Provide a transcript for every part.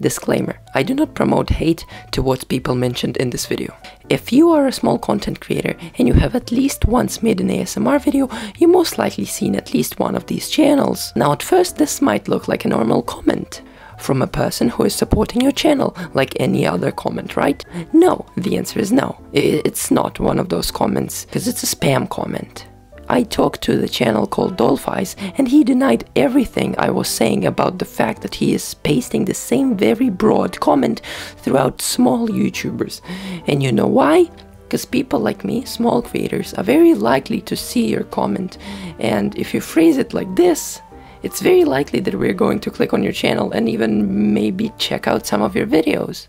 Disclaimer, I do not promote hate towards people mentioned in this video. If you are a small content creator and you have at least once made an ASMR video, you most likely seen at least one of these channels. Now at first this might look like a normal comment from a person who is supporting your channel like any other comment, right? No, the answer is no. It's not one of those comments because it's a spam comment. I talked to the channel called Dolfize and he denied everything I was saying about the fact that he is pasting the same very broad comment throughout small YouTubers. And you know why? Because people like me, small creators, are very likely to see your comment. And if you phrase it like this, it's very likely that we're going to click on your channel and even maybe check out some of your videos.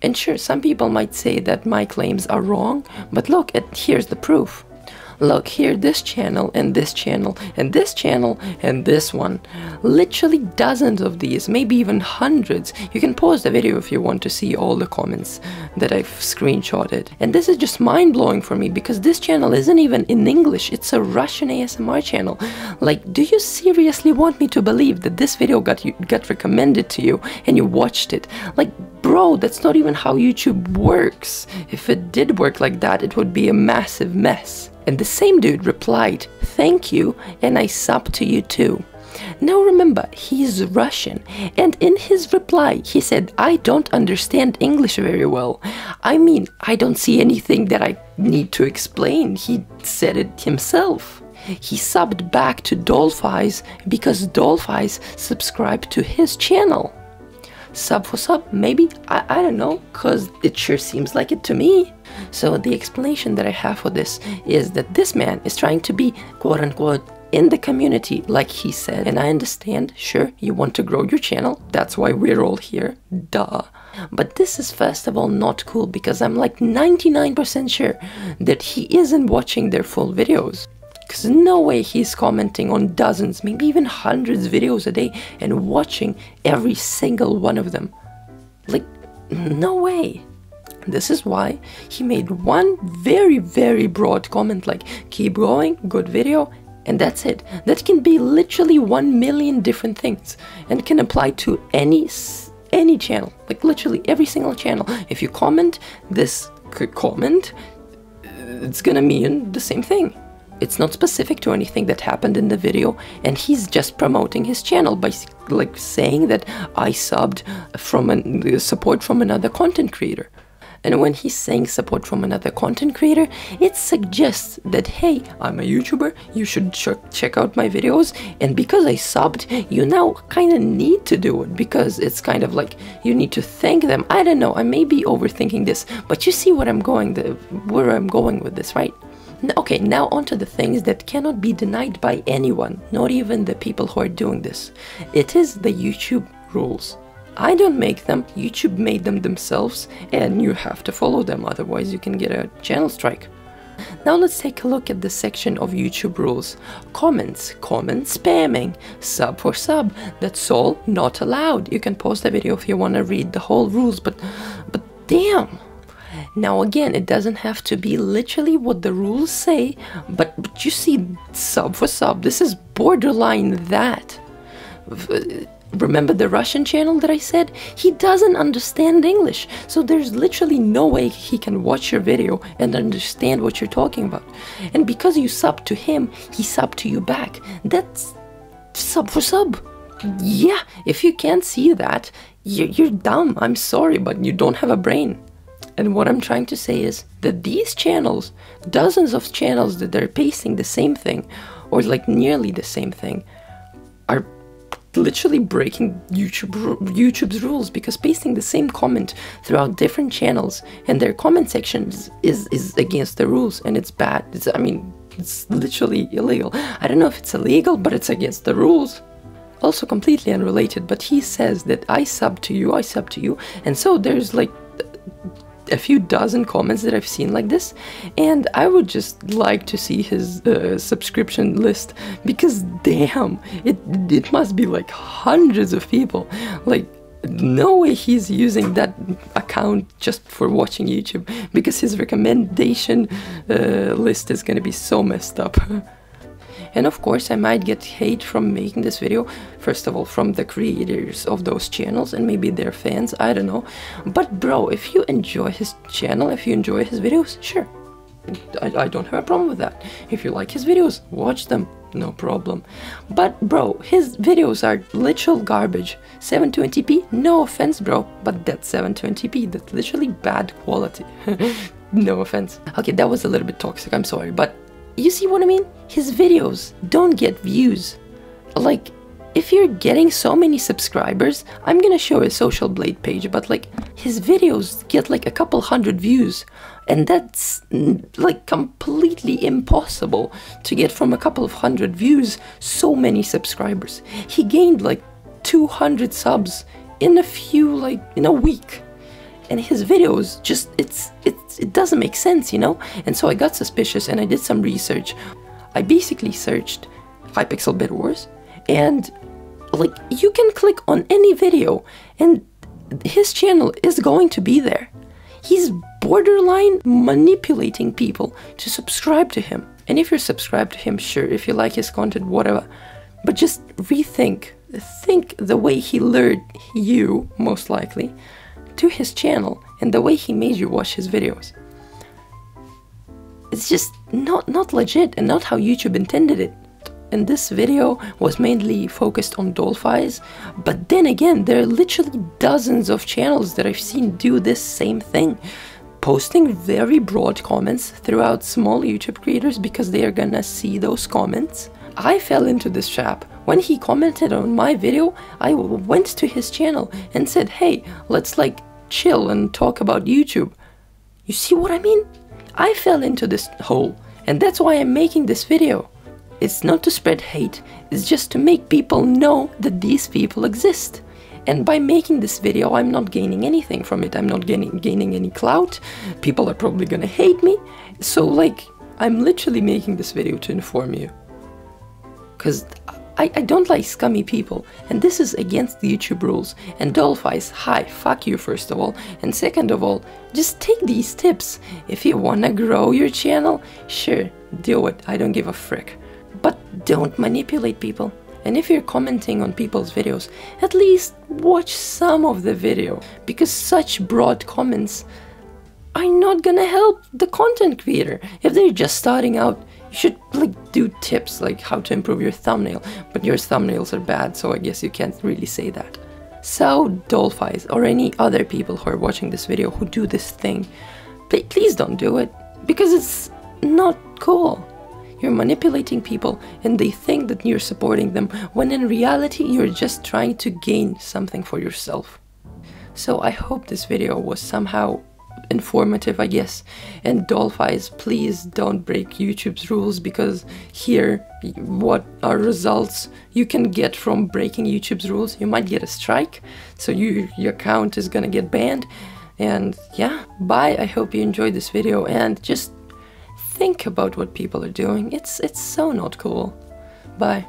And sure, some people might say that my claims are wrong, but look, here's the proof look here this channel and this channel and this channel and this one. Literally dozens of these maybe even hundreds. You can pause the video if you want to see all the comments that I've screenshotted. And this is just mind-blowing for me because this channel isn't even in English. It's a Russian ASMR channel. Like do you seriously want me to believe that this video got you got recommended to you and you watched it? Like bro that's not even how YouTube works. If it did work like that it would be a massive mess and the same dude replied, Thank you, and I sub to you too. Now remember, he's Russian, and in his reply, he said, I don't understand English very well. I mean, I don't see anything that I need to explain. He said it himself. He subbed back to Dolfize because Dolfize subscribed to his channel. Sub for sub, maybe? I, I don't know, because it sure seems like it to me. So the explanation that I have for this is that this man is trying to be quote unquote in the community, like he said. And I understand, sure, you want to grow your channel. That's why we're all here. Duh. But this is first of all not cool because I'm like 99% sure that he isn't watching their full videos. Because no way he's commenting on dozens, maybe even hundreds videos a day and watching every single one of them. Like, no way. This is why he made one very, very broad comment like, keep going, good video, and that's it. That can be literally one million different things and can apply to any any channel, like literally every single channel. If you comment this comment, it's gonna mean the same thing. It's not specific to anything that happened in the video, and he's just promoting his channel by like saying that I subbed from an, support from another content creator. And when he's saying support from another content creator, it suggests that, hey, I'm a YouTuber, you should ch check out my videos, and because I subbed, you now kind of need to do it, because it's kind of like you need to thank them. I don't know, I may be overthinking this, but you see what I'm going, the, where I'm going with this, right? Okay, now onto the things that cannot be denied by anyone, not even the people who are doing this. It is the YouTube rules. I don't make them, YouTube made them themselves, and you have to follow them, otherwise you can get a channel strike. Now let's take a look at the section of YouTube rules. Comments, comment spamming, sub for sub, that's all not allowed. You can pause the video if you want to read the whole rules, but, but damn. Now again, it doesn't have to be literally what the rules say, but, but you see, sub for sub, this is borderline that. Uh, remember the Russian channel that I said? He doesn't understand English, so there's literally no way he can watch your video and understand what you're talking about. And because you sub to him, he sub to you back. That's sub for sub. Yeah, if you can't see that, you're, dumb. I'm sorry, but you don't have a brain. And what I'm trying to say is that these channels, dozens of channels that are pasting the same thing, or like nearly the same thing, are literally breaking YouTube YouTube's rules because pasting the same comment throughout different channels and their comment sections is is against the rules and it's bad. It's, I mean, it's literally illegal. I don't know if it's illegal, but it's against the rules. Also completely unrelated, but he says that I sub to you, I sub to you, and so there's like a few dozen comments that I've seen like this, and I would just like to see his uh, subscription list because damn, it it must be like hundreds of people. Like, no way he's using that account just for watching YouTube because his recommendation uh, list is gonna be so messed up. And of course, I might get hate from making this video. First of all, from the creators of those channels and maybe their fans, I don't know. But bro, if you enjoy his channel, if you enjoy his videos, sure. I, I don't have a problem with that. If you like his videos, watch them, no problem. But bro, his videos are literal garbage. 720p, no offense bro, but that's 720p, that's literally bad quality. no offense. Okay, that was a little bit toxic, I'm sorry, but you see what I mean? His videos don't get views. Like, if you're getting so many subscribers, I'm gonna show a Social Blade page, but like, his videos get like a couple hundred views. And that's like completely impossible to get from a couple of hundred views so many subscribers. He gained like 200 subs in a few, like, in a week and his videos just it's it's it doesn't make sense you know? And so i got suspicious and i did some research. I basically searched hypixel bed wars and like you can click on any video and his channel is going to be there. He's borderline manipulating people to subscribe to him. And if you're subscribed to him sure if you like his content whatever. But just rethink think the way he lured you most likely to his channel and the way he made you watch his videos. It's just not, not legit and not how YouTube intended it. And this video was mainly focused on Dolfize, but then again, there are literally dozens of channels that I've seen do this same thing. Posting very broad comments throughout small YouTube creators because they are gonna see those comments. I fell into this trap. When he commented on my video, I went to his channel and said, hey, let's like chill and talk about YouTube. You see what I mean? I fell into this hole, and that's why I'm making this video. It's not to spread hate, it's just to make people know that these people exist. And by making this video, I'm not gaining anything from it. I'm not gaining, gaining any clout. People are probably gonna hate me. So, like, I'm literally making this video to inform you. Because I, I don't like scummy people, and this is against YouTube rules. And Dolfize, hi, fuck you first of all, and second of all, just take these tips. If you wanna grow your channel, sure, do it, I don't give a frick. But don't manipulate people. And if you're commenting on people's videos, at least watch some of the video, because such broad comments are not gonna help the content creator. If they're just starting out, you should like do tips like how to improve your thumbnail, but your thumbnails are bad, so I guess you can't really say that. So, Dolfize or any other people who are watching this video who do this thing, please don't do it because it's not cool. You're manipulating people and they think that you're supporting them when in reality you're just trying to gain something for yourself. So I hope this video was somehow informative, I guess. And Dolfize, please don't break YouTube's rules because here, what are results you can get from breaking YouTube's rules? You might get a strike, so you, your account is gonna get banned. And yeah, bye. I hope you enjoyed this video and just think about what people are doing. It's it's so not cool. Bye.